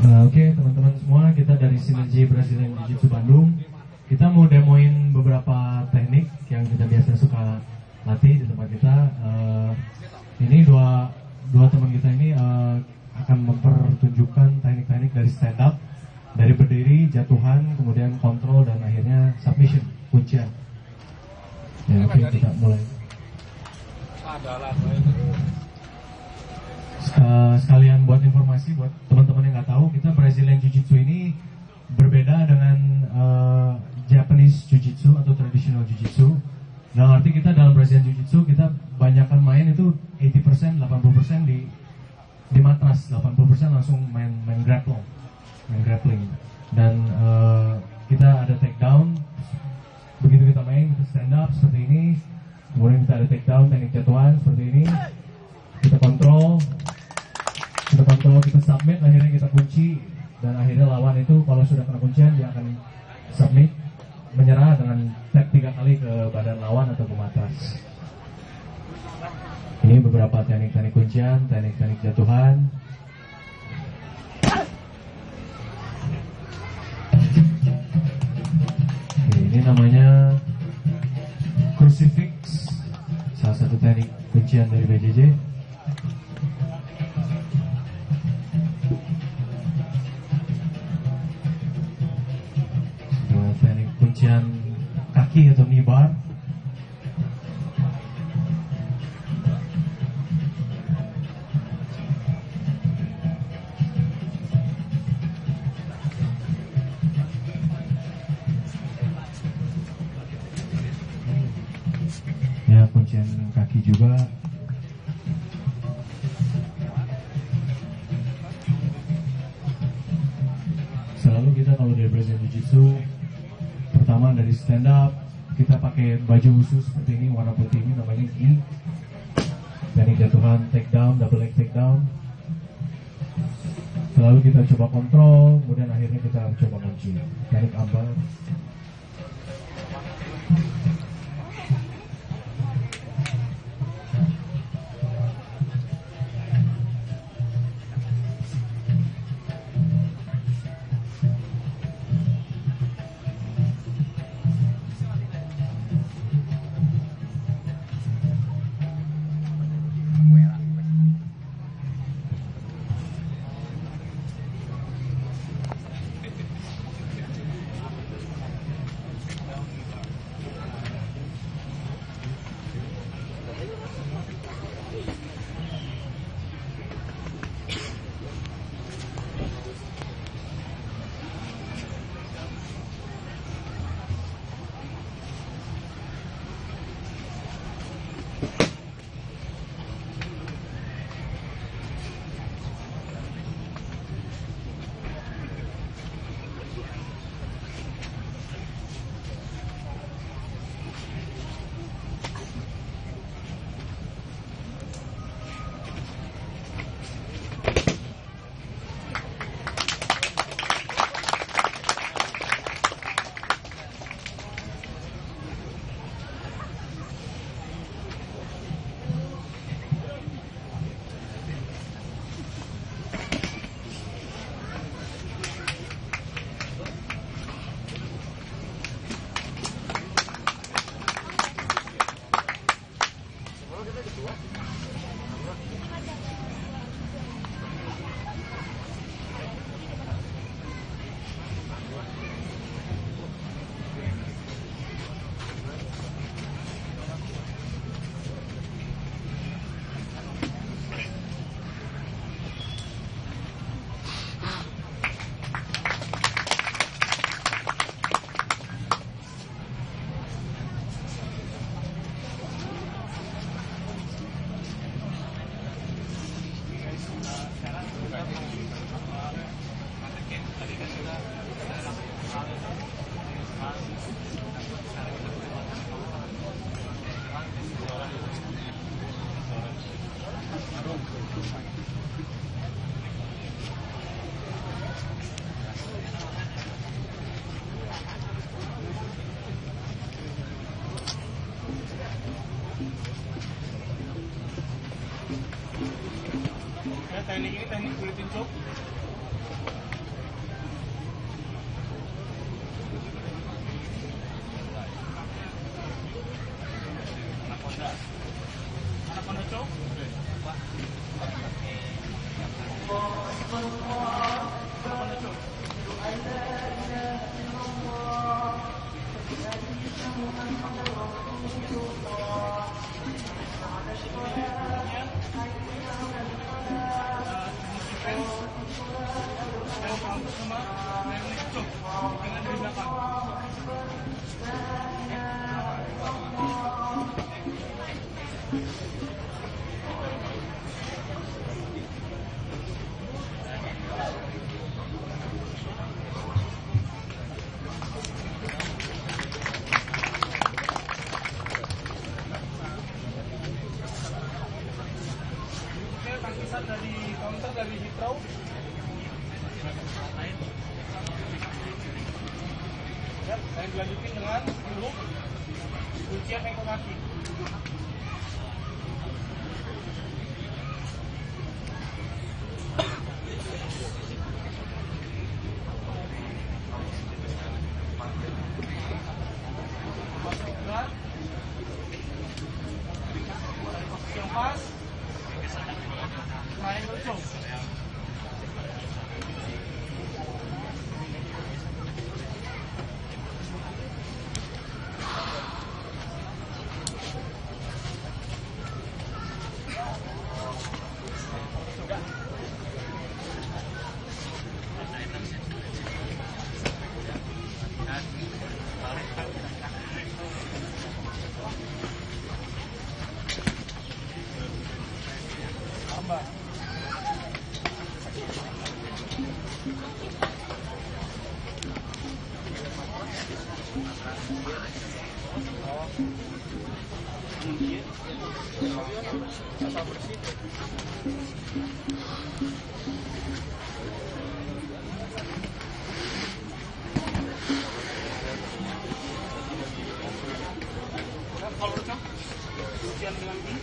Uh, Oke teman-teman semua, kita dari Sinergi Brazilian Jiu-Jitsu Bandung. Kita mau demoin beberapa teknik yang kita biasa suka latih di tempat kita. Uh, Ini dua, dua teman kita ini uh, akan mempertunjukkan teknik-teknik dari stand up Dari berdiri, jatuhan, kemudian kontrol, dan akhirnya submission, kuncian. Ya oke kita mulai Uh, sekalian buat informasi buat teman-teman yang nggak tahu, kita Brazilian Jiu-Jitsu ini berbeda dengan uh, Japanese Jiu-Jitsu atau traditional Jiu-Jitsu. Dalam arti kita dalam Brazilian Jiu-Jitsu kita banyakkan main itu 80%, 80% di di matras, 80% langsung main main grappling, main grappling. Dan beberapa teknik-teknik kuncian, teknik-teknik jatuhan. Oke, ini namanya crucifix, salah satu teknik kuncian dari BJJ. Sebuah teknik kuncian kaki atau knee bar. Selalu kita kalau dari Brazilian Jiu-Jitsu pertama dari stand up kita pakai baju khusus seperti ini warna putih ini namanya gi. Teknik jatuhan take down double leg take down. Selalu kita coba kontrol kemudian akhirnya kita coba kunci teknik ambal Kalau udah kuncian dengan ini.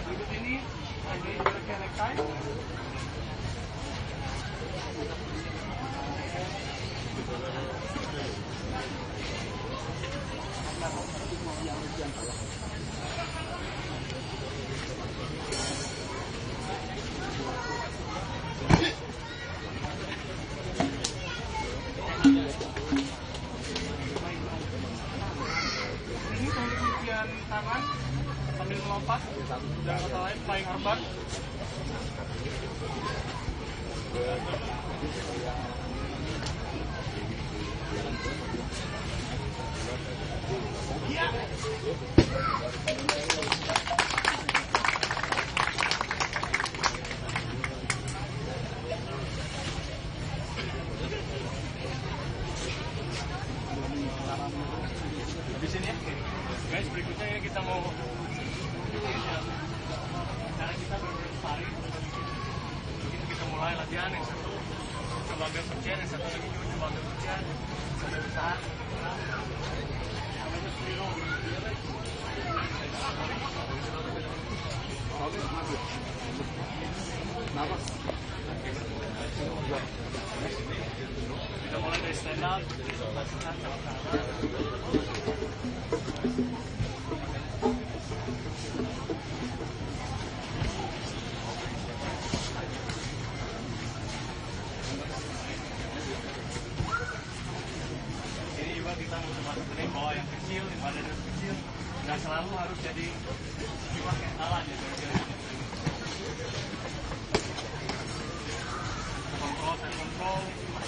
Berikut ini ada gerakan necktie. Ini pencucian tangan sambil melompat dan kata lain flying armband. Di sini ya. Guys, berikutnya ya kita mau karena kita berlari Mungkin kita mulai latihan yang satu coba ambil kuncian, yang satu lagi juga coba ambil kuncian sambil bertahan.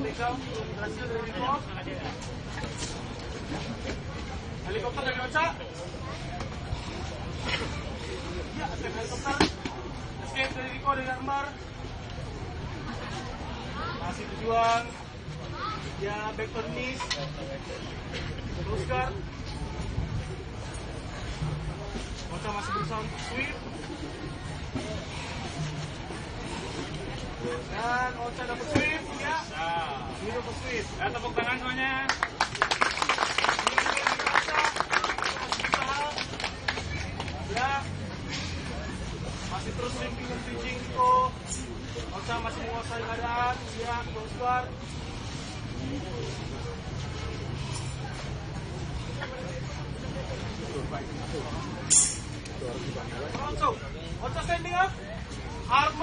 Berhasil dari Rico. Helikopter dari Ocha. Ya, escape helikopter. Escape dari Rico dari armbar. Masih tujuan. Ya, back to knees. Terus guard. Ocha masih berusaha untuk sweep. Dan Ocha dapat sweep, ya. Dapat sweep. Ya, tepuk tangan semuanya. Ya. Masih terus limping switching. Ocha masih menguasai keadaan. Ya. Ocha standing up. Arm